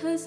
Cause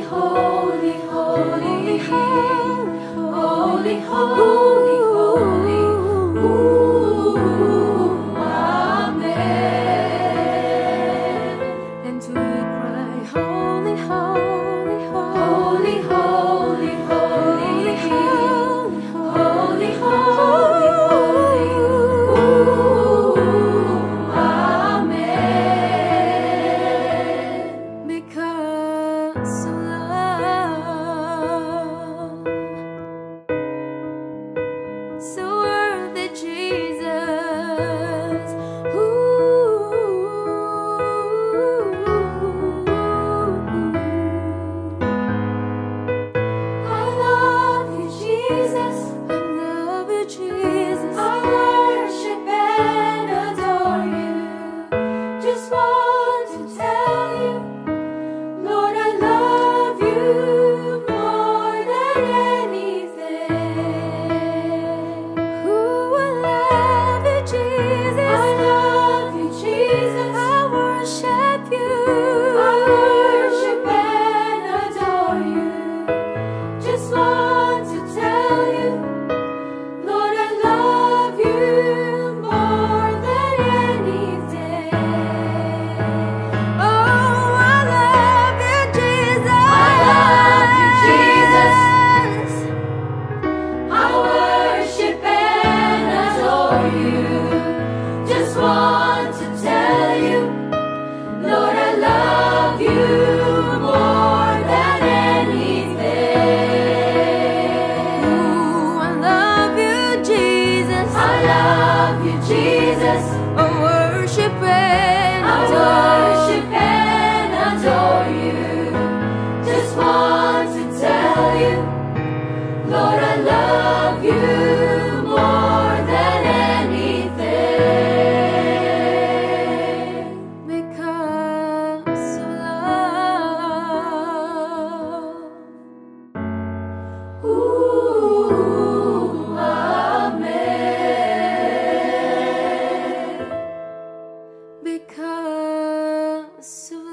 holy, holy, holy, holy, holy. so